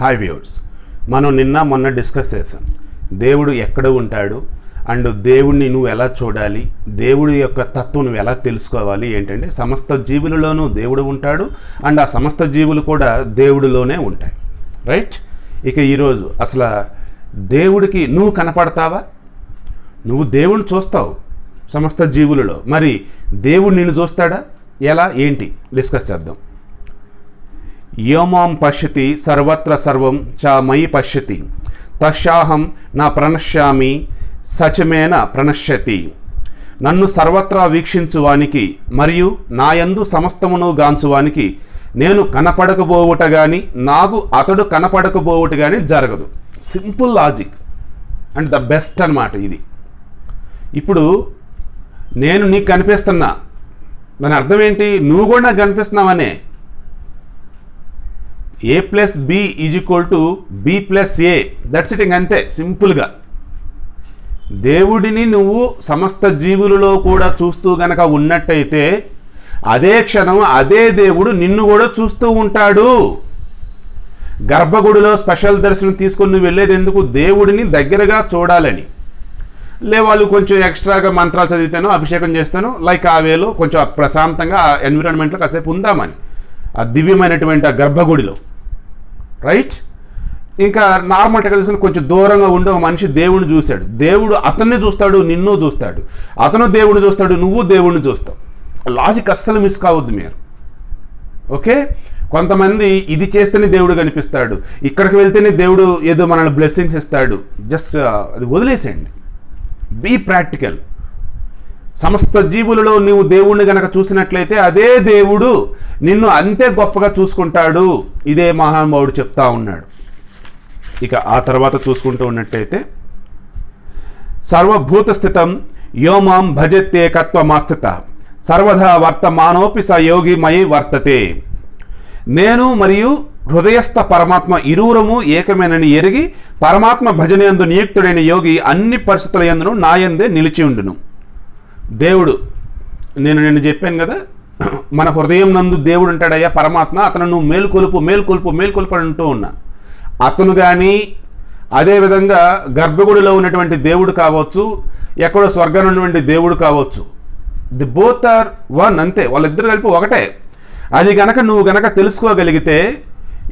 Hi viewers మనం నిన్న మొన్న డిస్కస్ చేసాం దేవుడు ఎక్కడ ఉంటాడు? అండ్ దేవుడిని నువ్వు ఎలా చూడాలి? దేవుడి యొక్క తత్వం నువ్వు ఎలా తెలుసుకోవాలి? ఏంటంటే సమస్త జీవులలోనూ దేవుడు ఉంటాడు. అండ్ ఆ సమస్త జీవులు కూడా దేవుడిలోనే ఉంటాయి. రైట్ ఇక ఈరోజు అసలు దేవుడికి నువ్వు కనపడతావా? నువ్వు దేవుణ్ణి చూస్తావు సమస్త జీవులలో. మరి దేవుడు నిన్ను చూస్తాడా? ఎలా? ఏంటి? డిస్కస్ చేద్దాం. యోమాం పశ్యతి సర్వత్ర సర్వం చ మయి పశ్యతి. తస్యాహం నా ప్రణశ్యామి సచమేన ప్రణశ్యతి. నన్ను సర్వత్రా వీక్షించువానికి మరియు నాయందు సమస్తమును గాంచువానికి నేను కనపడకపోవుట కానీ నాకు అతడు కనపడకపోవుట కానీ జరగదు. Simple logic. And the best అన్నమాట ఇది. ఇప్పుడు నేను నీకు కనిపిస్తున్నా. దాని అర్థం ఏంటి? నువ్వు కూడా నాకు కనిపిస్తున్నావనే. A plus B is equal to B plus A that's it ఇంక అంతే సింపుల్గా దేవుడిని నువ్వు సమస్త జీవులలో కూడా చూస్తూ గనక ఉన్నట్టయితే అదే క్షణం అదే దేవుడు నిన్ను కూడా చూస్తూ ఉంటాడు. గర్భగుడిలో స్పెషల్ దర్శనం తీసుకొని నువ్వు వెళ్ళేది ఎందుకు? దేవుడిని దగ్గరగా చూడాలని. లే వాళ్ళు కొంచెం ఎక్స్ట్రాగా మంత్రాలు చదివితాను అభిషేకం చేస్తాను లైక్ ఆ వేలో కొంచెం ప్రశాంతంగా ఆ ఎన్విరాన్మెంట్లో కాసేపు ఉందామని. ఆ దివ్యమైనటువంటి ఆ గర్భగుడిలో. రైట్ ఇంకా నార్మల్ టెక్ తీసుకుని కొంచెం దూరంగా ఉండి ఒక మనిషి దేవుడిని చూశాడు. దేవుడు అతన్ని చూస్తాడు నిన్ను చూస్తాడు. అతను దేవుడిని చూస్తాడు నువ్వు దేవుడిని చూస్తావు. లాజిక్ అస్సలు మిస్ కావద్దు మీరు. ఓకే కొంతమంది ఇది చేస్తేనే దేవుడు కనిపిస్తాడు. ఇక్కడికి వెళ్తేనే దేవుడు ఏదో మనల్ని బ్లెస్సింగ్స్ ఇస్తాడు జస్ట్ అది వదిలేసేయండి. బీ ప్రాక్టికల్ సమస్త జీవులలో నీవు దేవుణ్ణి గనక చూసినట్లయితే అదే దేవుడు నిన్ను అంతే గొప్పగా చూసుకుంటాడు. ఇదే మహానుభావుడు చెప్తా ఉన్నాడు. ఇక ఆ తర్వాత చూసుకుంటూ ఉన్నట్టయితే సర్వభూత స్థితం యోమాం భజత్తే కత్వమాస్థిత సర్వదా వర్తమానోపి స యోగి మయి వర్తతే. నేను మరియు హృదయస్థ పరమాత్మ ఇరువురము ఏకమేనని ఎరిగి పరమాత్మ భజనయందు నియుక్తుడైన యోగి అన్ని పరిస్థితుల ఎందును నాయందే నిలిచి ఉండును. దేవుడు నేను నిన్ను చెప్పాను కదా మన హృదయం నందు దేవుడు ఉంటాడయ్యా పరమాత్మ అతను నువ్వు మేల్కొలుపు మేల్కొలుపు మేల్కొలుపు అంటూ ఉన్నా. అతను కానీ అదేవిధంగా గర్భగుడిలో ఉన్నటువంటి దేవుడు కావచ్చు ఎక్కడో స్వర్గంలో ఉన్నటువంటి దేవుడు కావచ్చు. ది బోత్ ఆర్ వన్ అంతే. వాళ్ళిద్దరు కలిపి ఒకటే. అది గనక నువ్వు గనక తెలుసుకోగలిగితే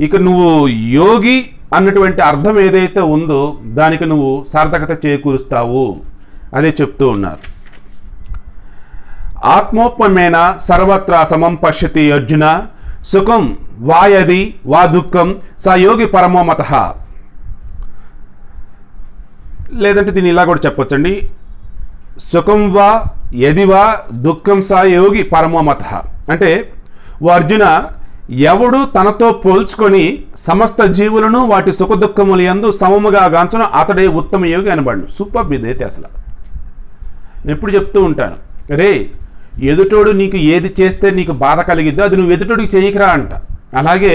ఇక నువ్వు యోగి అన్నటువంటి అర్థం ఏదైతే ఉందో దానికి నువ్వు సార్థకత చేకూరుస్తావు. అదే చెప్తూ ఉన్నారు. ఆత్మోపమేన సర్వత్రా సమం పశ్యతి అర్జున? సుఖం వాయది వా దుఃఖం? స యోగి పరమోమత లేదంటే దీన్ని ఇలా కూడా చెప్పొచ్చండి. సుఖం వా యది వా దుఃఖం స యోగి పరమోమత అంటే ఓ అర్జున ఎవడు తనతో పోల్చుకొని సమస్త జీవులను వాటి సుఖ దుఃఖములు ఎందు సమముగా గాంచున అతడే ఉత్తమ యోగి అనబడు సూపర్ బిదైతే అసలు. నేను ఎప్పుడు చెప్తూ ఉంటాను. రే ఎదుటోడు నీకు ఏది చేస్తే నీకు బాధ కలిగిద్దో అది నువ్వు ఎదుటోడికి చేయకరా అంట. అలాగే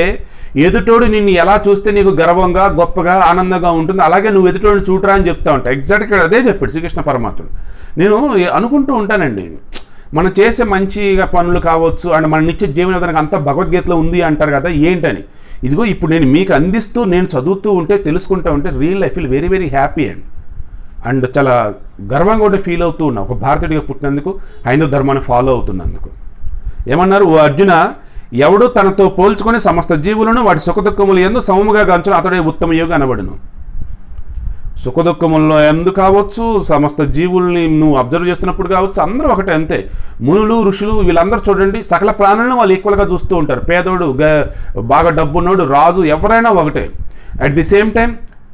ఎదుటోడు నిన్ను ఎలా చూస్తే నీకు గర్వంగా గొప్పగా ఆనందంగా ఉంటుంది అలాగే నువ్వు ఎదుటోడిని చూడరా అని చెప్తా ఉంటా. ఎగ్జాక్ట్గా అదే చెప్పాడు శ్రీకృష్ణ పరమాత్ముడు. నేను అనుకుంటూ ఉంటానండి. మనం చేసే మంచిగా పనులు కావచ్చు అండ్ మన నిత్య జీవన విధానం అంతా భగవద్గీతలో ఉంది అంటారు కదా ఏంటని? ఇదిగో ఇప్పుడు నేను మీకు అందిస్తూ నేను చదువుతూ ఉంటే తెలుసుకుంటూ ఉంటే real life feel very very happy and. And చాలా గర్వంగా కూడా ఫీల్ అవుతూ ఉన్నా. ఒక భారతీయుడిగా పుట్టినందుకు హైందవ ధర్మాన్ని ఫాలో అవుతున్నందుకు. ఏమన్నారు? ఓ అర్జున ఎవడు తనతో పోల్చుకొని సమస్త జీవులను వాటి సుఖదుఖములు ఎందు సమముగా గాంచును అతడే ఉత్తమ యోగి అనబడును. సుఖదుఖముల్లో ఎందు కావచ్చు సమస్త జీవుల్ని నువ్వు అబ్జర్వ్ చేస్తున్నప్పుడు కావచ్చు అందరూ ఒకటే అంతే. మునులు ఋషులు వీళ్ళందరూ చూడండి సకల ప్రాణులను వాళ్ళు ఈక్వల్గా చూస్తూ ఉంటారు. పేదోడు బాగా డబ్బున్నోడు రాజు ఎవరైనా ఒకటే. అట్ ది సేమ్ టైం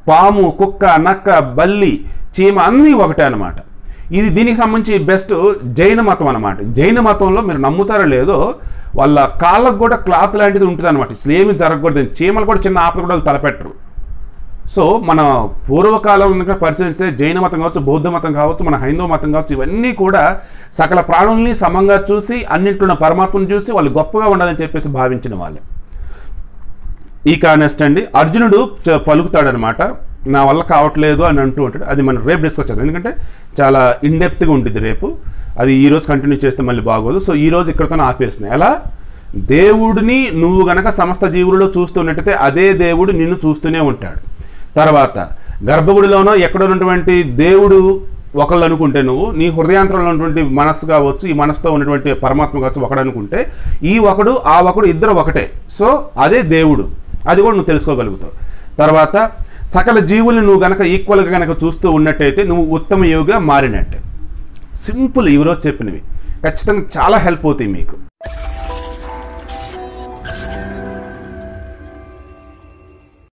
పాము కుక్క నక్క బల్లి చీమ అన్నీ ఒకటే అనమాట ఇది దీనికి సంబంధించి బెస్ట్ జైన మతం అనమాట జైన మతంలో మీరు నమ్ముతారో లేదో వాళ్ళ కాళ్ళకు కూడా క్లాత్ లాంటిది ఉంటుంది అనమాట అసలు ఏమి జరగకూడదు. చీమలు కూడా చిన్న ఆపద కూడా తలపెట్టరు. సో మన పూర్వకాలం పరిశీలిస్తే జైన మతం కావచ్చు బౌద్ధ మతం కావచ్చు మన హైందవ మతం కావచ్చు ఇవన్నీ కూడా సకల ప్రాణుల్ని సమంగా చూసి అన్నింటిలో ఉన్న పరమాత్మను చూసి వాళ్ళు గొప్పగా ఉండాలని చెప్పేసి భావించిన వాళ్ళే. ఈ కానెస్ట్ అండి అర్జునుడు చ- పలుకుతాడనమాట నా వల్ల కావట్లేదు అని అంటూ ఉంటాడు. అది మనం రేపు డిస్కస్ చేద్దాం. ఎందుకంటే చాలా ఇన్డెప్త్గా ఉంటుంది రేపు. అది ఈ రోజు కంటిన్యూ చేస్తే మళ్ళీ బాగోదు. సో ఈ రోజు ఇక్కడతో ఆపేస్తున్నాయి ఎలా? దేవుడిని నువ్వు గనక సమస్త జీవులలో చూస్తున్నట్టయితే అదే దేవుడు నిన్ను చూస్తూనే ఉంటాడు. తర్వాత గర్భగుడిలోనో ఎక్కడ ఉన్నటువంటి దేవుడు ఒకళ్ళు అనుకుంటే నువ్వు నీ హృదయాంతరంలో ఉన్నటువంటి మనస్సు కావచ్చు ఈ మనసుతో ఉన్నటువంటి పరమాత్మ కావచ్చు ఒకడు అనుకుంటే ఈ ఒకడు ఆ ఒకడు ఇద్దరు ఒకటే. సో అదే దేవుడు. అది కూడా నువ్వు తెలుసుకోగలుగుతావు. తర్వాత సకల జీవులను నువ్వు గనక ఈక్వల్గా గనక చూస్తూ ఉన్నట్టయితే నువ్వు ఉత్తమ యోగిగా మారినట్టే. సింపుల్ ఈరోజు చెప్పినవి. ఖచ్చితంగా చాలా హెల్ప్ అవుతాయి మీకు.